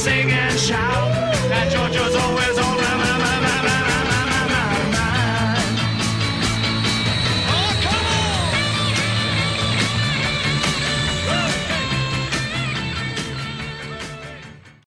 Sing and shout. At Georgia's